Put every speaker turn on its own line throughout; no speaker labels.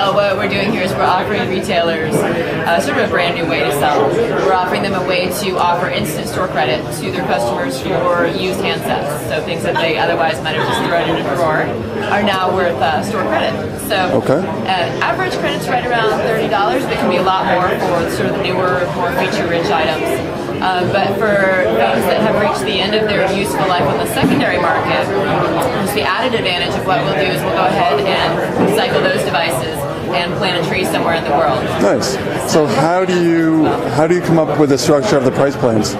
Uh, what we're doing here is we're offering retailers uh, sort of a brand new way to sell. We're offering them a way to offer instant store credit to their customers for used handsets. So things that they otherwise might have just thrown in a drawer are now worth uh, store credit. So
Okay.
uh, average credit's right around $30, but it can be a lot more for sort of the newer, more feature-rich items. Uh, but for those that have reached the end of their useful life on the secondary market, just the added advantage of what we'll do is we'll go ahead and recycle those devices and plant a tree somewhere in the world.
Nice. So how do you how do you come up with the structure of the price plans?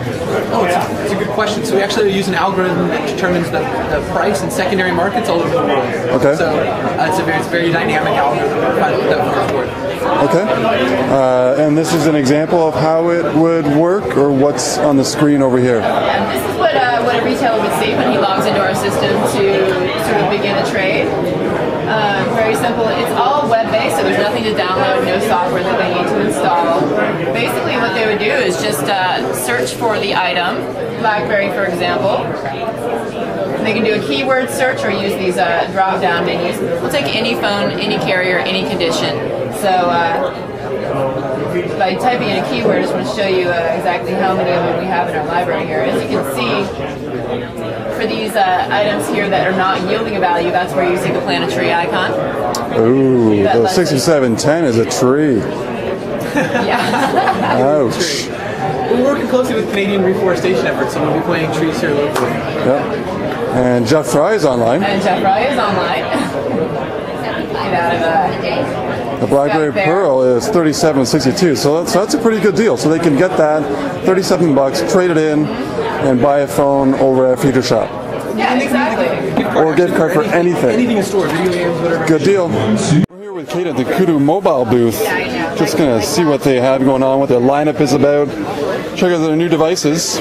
Oh, it's a, it's a good question. So we actually use an algorithm that determines the, the price in secondary markets all over the world.
Okay.
So uh, it's a very, it's a very dynamic algorithm that that works for.
Okay. Uh, and this is an example of how it would work, or what's on the screen over here.
And this is what, uh, what a retailer would see when he logs into our system to sort of begin a trade. Um, very simple. It's all web-based, so there's nothing to download, no software that they need to install. Basically, what they would do is just uh, search for the item, BlackBerry, for example. They can do a keyword search or use these uh, drop-down menus. We'll take any phone, any carrier, any condition. So uh, by typing in a keyword, I just want to show you uh, exactly how many of them we have in our library here. As you can see, for these uh, items here that are not yielding a value, that's where you see the plant a tree icon.
Ooh,
That
the
lets us-
6710 is a tree.
Yeah.
Ouch.
We're working closely with Canadian reforestation efforts, so we'll be planting trees here locally.
Yep. And Jeff Fry is online.
and Jeff Fry is online. Get out of that.
The BlackBerry Pearl is 3762, so that's, that's a pretty good deal. So they can get that 37 bucks, trade it in, and buy a phone over at Future Shop.
Yeah, exactly.
Or a gift card for anything.
Anything in stores, video games, whatever.
Good deal. We're here with Kate at the Koodo Mobile booth. Just gonna see what they have going on, what their lineup is about. Check out their new devices.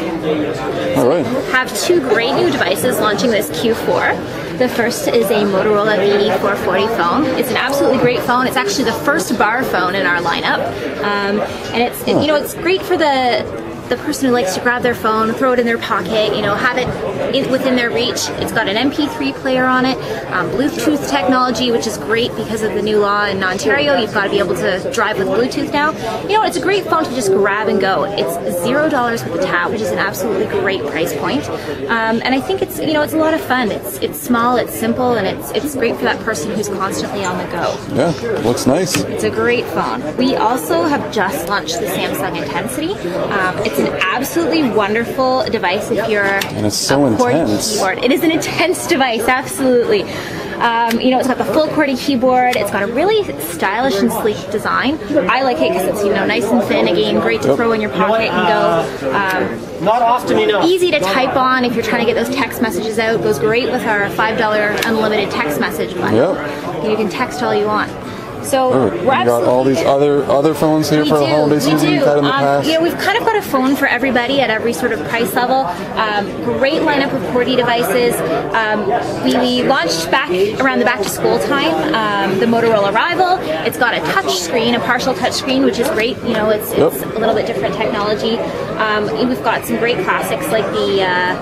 All right.
have two great new devices launching this Q4. The first is a Motorola VE440 phone. It's an absolutely great phone. It's actually the first bar phone in our lineup, um, and it's it- you know it's great for the the person who likes to grab their phone, throw it in their pocket, you know, have it in, within their reach. It's got an MP3 player on it, um, Bluetooth technology, which is great because of the new law in Ontario. You've got to be able to drive with Bluetooth now. You know, it's a great phone to just grab and go. It's zero dollars with the tab, which is an absolutely great price point. Um, and I think it's you know it's a lot of fun. It's it's small, it's simple, and it's it's great for that person who's constantly on the go.
Yeah, looks nice.
It's a great phone. We also have just launched the Samsung Intensity. Um, it's an absolutely wonderful device if you're
And it's so
a
intense.
keyboard. It is an intense device, absolutely. Um, you know, it's got the full QWERTY keyboard. It's got a really stylish and sleek design. I like it because it's you know nice and thin. Again, great to throw in your pocket and go. Um,
Not often enough.
easy to type on if you're trying to get those text messages out. Goes great with our five dollar unlimited text message button.
Yep.
You can text all you want. So
Oh,
we're
got all these other other phones here
we
for
do,
the holiday
we
season
do.
in the
Um, know, we've kind of got a phone for everybody at every sort of price level. Um, great lineup of QWERTY devices. Um, we, we launched back around the back to school time um, the Motorola Rival. It's got a touch screen, a partial touch screen, which is great. You know, it's, it's
Yep.
a little bit different technology. Um, we've got some great classics like the uh,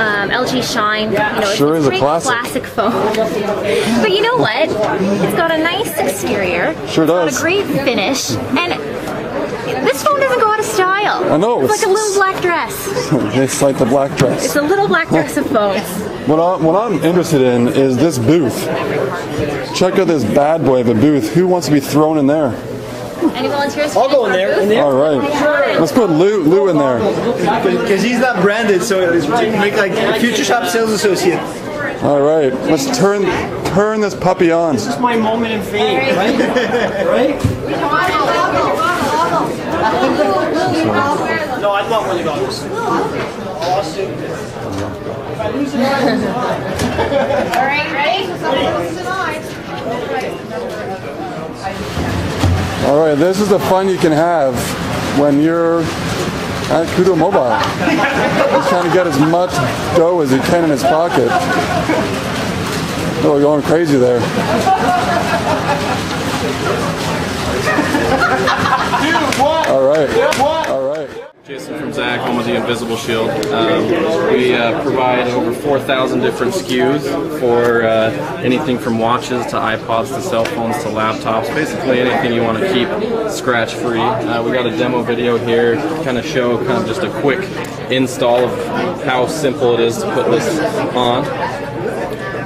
um, LG Shine. You know, it's,
Sure
it's
is a
great
classic.
phone. but you know what? It's got a nice exterior.
Sure
It's got
does.
a great finish, and this phone doesn't go out of style.
I know,
It's
it's-
like a little black dress.
it's like the black dress.
It's a little black dress of phones.
What, I, what I'm interested in is this booth. Check out this bad boy of a booth. Who wants to be thrown in there?
Any volunteers?
I'll go in there. In there.
All right. Let's put Lou, Lou in there.
Because he's not branded, so it's make like a future shop sales associate.
All right. Let's turn turn this puppy on.
This is my moment in fame, right? right? No, I'm not one of those. Lawsuit. If I lose it,
All right, ready?
All right. This is the fun you can have when you're at Koodo Mobile. He's trying to get as much dough as he can in his pocket. Oh, going crazy there. All right. All right.
Jason from ZAGG, home of the Invisible Shield. Um, we uh, provide over 4,000 different SKUs for uh, anything from watches to iPods to cell phones to laptops. Basically anything you want to keep scratch free. Uh, we got a demo video here, to kind of show kind of just a quick install of how simple it is to put this on.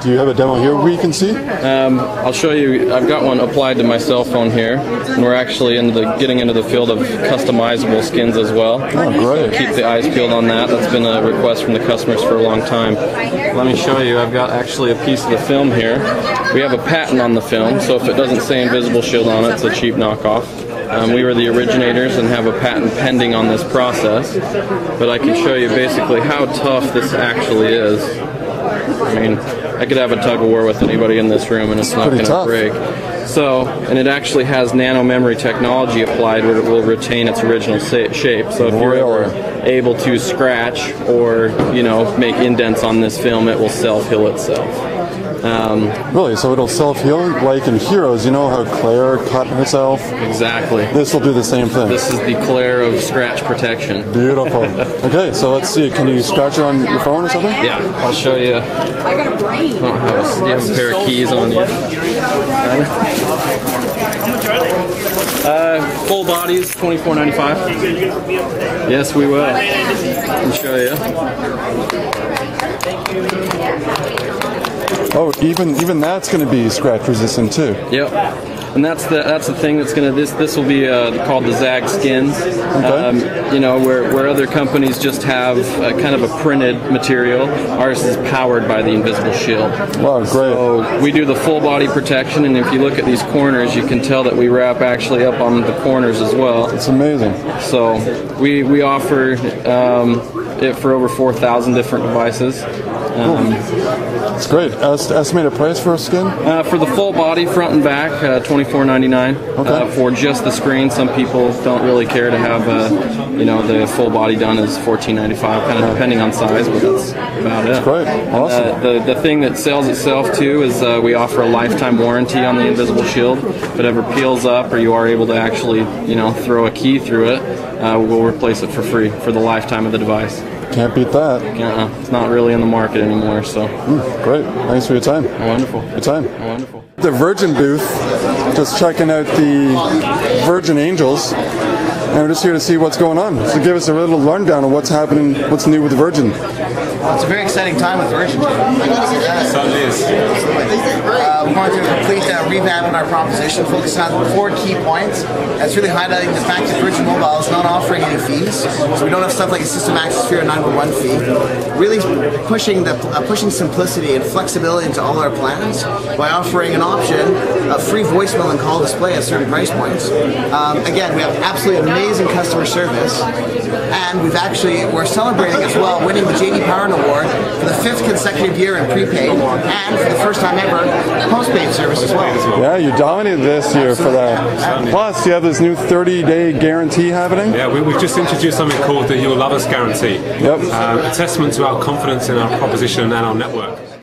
Do you have a demo here we can see?
I'll show you. I've got one applied to my cell phone here, and we're actually into the getting into the field of customizable skins as well.
Oh, great.
Keep the eyes peeled on that. That's been a request from the customers for a long time. Let me show you. I've got actually a piece of the film here. We have a patent on the film, so if it doesn't say Invisible Shield on it, it's a cheap knockoff. Um, we were the originators and have a patent pending on this process, but I can show you basically how tough this actually is. I mean, I could have a tug of war with anybody in this room, and it's, not going to break. So, and it actually has nano memory technology applied where it will retain its original shape. So if you're ever able to scratch or you know make indents on this film, it will self heal itself. Um,
Really? So it'll self-heal like in Heroes. You know how Claire cut herself?
exactly.
This will do the same thing.
This is the Claire of scratch protection.
Beautiful. Okay, so let's see. Can you scratch it on your phone or something?
Yeah, I'll show you. I got a brain. Oh, have a, you have a pair of keys on you. Uh, full bodies, twenty four ninety five. Yes, we will. I'll show you.
Oh, even even that's going to be scratch resistant too.
Yep. And that's the that's the thing that's gonna this this will be uh, called the ZAGG skins. Um, you know where where other companies just have a, kind of a printed material, ours is powered by the Invisible Shield.
Wow, great.
So we do the full body protection, and if you look at these corners, you can tell that we wrap actually up on the corners as well.
It's amazing.
So we we offer um, it for over 4,000 different devices. Um,
It's great. Est- estimated price for a skin?
uh, for the full body, front and back, uh, twenty-four ninety-nine. Uh, for just the screen, some people don't really care to have, uh, you know, the full body done is fourteen ninety-five, kind of depending on size, but that's about it.
great. Awesome.
Uh, the the thing that sells itself too is uh, we offer a lifetime warranty on the Invisible Shield. If it ever peels up, or you are able to actually, you know, throw a key through it, uh, we'll replace it for free for the lifetime of the device.
Can't beat that.
Uh, it's not really in the market anymore, so
Great. Thanks for your time.
wonderful.
Your time.
Wonderful.
The Virgin booth, just checking out the Virgin Angels. And we're just here to see what's going on. So give us a little rundown of what's happening, what's new with the
It's a very exciting time with Virgin.
Certainly is.
Uh, we're going through a complete uh, revamp in our proposition, focusing on four key points. That's really highlighting the fact that Virgin Mobile is not offering any fees, so we don't have stuff like a system access fee or 911 fee. Really pushing the uh, pushing simplicity and flexibility into all our plans by offering an option of free voicemail and call display at certain price points. Um, again, we have absolutely amazing customer service, and we've actually we're celebrating as well winning the JD Power Award for the fifth consecutive year in prepaid, and for the first time ever postpaid service as well.
Yeah, you dominated this year for that. Plus, you have this new 30-day guarantee happening.
Yeah, we, we've just introduced something called the You'll Love Us Guarantee.
Yep.
Uh, a testament to our confidence in our proposition and our network.